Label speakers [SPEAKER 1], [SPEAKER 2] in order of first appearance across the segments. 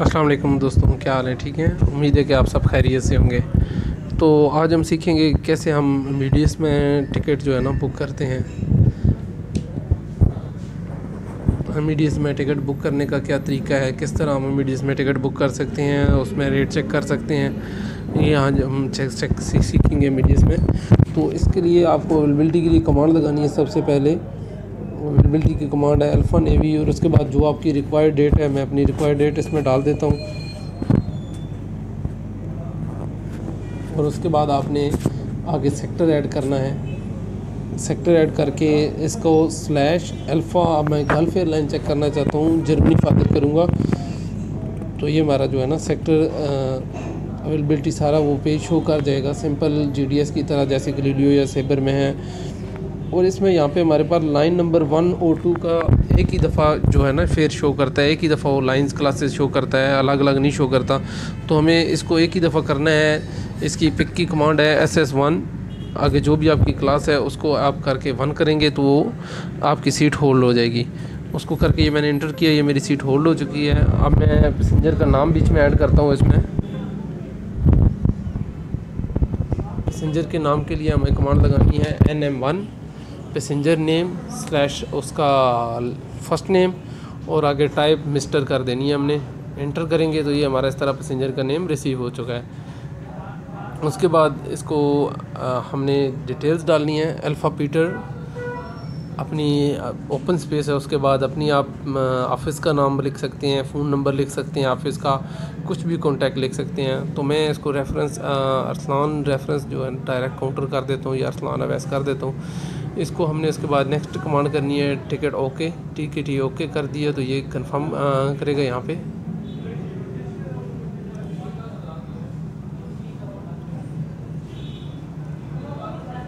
[SPEAKER 1] अस्सलाम वालेकुम दोस्तों, क्या हाल है? ठीक है? उम्मीद है कि आप सब खैरियत से होंगे। तो आज हम सीखेंगे कैसे हम मीडियस में टिकट जो है ना बुक करते हैं। मीडियस में टिकट बुक करने का क्या तरीका है? किस तरह हम मीडियस में टिकट बुक कर सकते हैं? उसमें रेट चेक कर सकते हैं। ये आज हम चेक चेक सीखेंगे मीडियस में। तो इसके लिए आपको अवेलेबिलिटी के लिए कमांड लगानी है सबसे पहले। अवेलेबिलिटी की कमांड है अल्फ़ा नेवी और उसके बाद जो आपकी रिक्वायर्ड डेट है, मैं अपनी रिक्वायर्ड डेट इसमें डाल देता हूँ। और उसके बाद आपने आगे सेक्टर ऐड करना है। सेक्टर ऐड करके इसको स्लैश अल्फ़ा मैं गल्फ एयरलाइन चेक करना चाहता हूँ जर्मनी फादर करूँगा। तो ये हमारा जो है ना सेक्टर अवेलेबिलिटी सारा वो पेज शो कर जाएगा सिंपल जीडीएस की तरह जैसे गलीलियो या सेबर में है। और इसमें यहाँ पे हमारे पास लाइन नंबर वन और टू का एक ही दफ़ा जो है ना फिर शो करता है, एक ही दफ़ा वो लाइंस क्लासेस शो करता है अलग अलग नहीं शो करता। तो हमें इसको एक ही दफ़ा करना है, इसकी पिक की कमांड है एस एस वन आगे जो भी आपकी क्लास है, उसको आप करके वन करेंगे तो वो आपकी सीट होल्ड हो जाएगी। उसको करके ये मैंने इंटर किया, ये मेरी सीट होल्ड हो चुकी है। अब मैं पैसेंजर का नाम बीच में ऐड करता हूँ इसमें। पैसेंजर के नाम के लिए हमें कमांड लगानी है N M one passenger name slash उसका फ़र्स्ट नेम और आगे टाइप मिस्टर कर देनी है हमने। इंटर करेंगे तो ये हमारा इस तरह पैसेंजर का नेम रिसीव हो चुका है। उसके बाद इसको आ, हमने डिटेल्स डालनी है। अल्फ़ा पीटर अपनी ओपन स्पेस है। उसके बाद अपनी आप ऑफ़िस का नाम लिख सकते हैं फ़ोन नंबर लिख सकते हैं ऑफ़िस का कुछ भी कॉन्टैक्ट लिख सकते हैं। तो मैं इसको रेफरेंस अरसलान रेफरेंस जो है डायरेक्ट काउंटर कर देता हूँ या अरसलान अवैस कर देता हूँ। इसको हमने इसके बाद नेक्स्ट कमांड करनी है टिकट ओके टिकट ही ओके कर दिया तो ये कंफर्म करेगा यहाँ पे।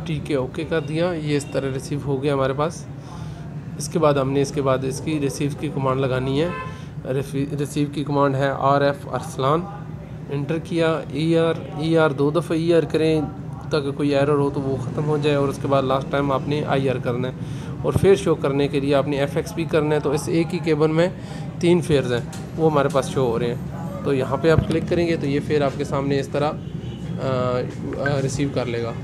[SPEAKER 1] ठीक है ओके कर दिया, ये इस तरह रिसीव हो गया हमारे पास। इसके बाद हमने इसके बाद इसकी रिसीव की कमांड लगानी है। रिसीव की कमांड है आर एफ़ अरसलान इंटर किया ई आर ई आर दो दफ़ा ई आर करें। तक कोई एरर हो तो वो ख़त्म हो जाए और उसके बाद लास्ट टाइम आपने आई आर करना है। और फेयर शो करने के लिए आपने एफ़ एक्स भी करना है तो इस एक ही केबल में तीन फेयर्स हैं। वो हमारे पास शो हो रहे हैं। तो यहाँ पे आप क्लिक करेंगे तो ये फेयर आपके सामने इस तरह रिसीव कर लेगा।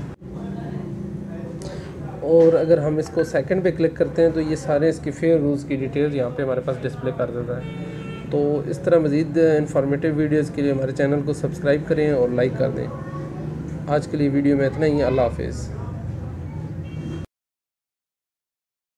[SPEAKER 1] और अगर हम इसको सेकंड पे क्लिक करते हैं तो ये सारे इसके फेयर रूल्स की डिटेल्स यहाँ पे हमारे पास डिस्प्ले कर देता है। तो इस तरह मज़ीद इन्फॉर्मेटिव वीडियोज़ के लिए हमारे चैनल को सब्सक्राइब करें और लाइक कर दें। आज के लिए वीडियो में इतना ही अल्लाह हाफिज़।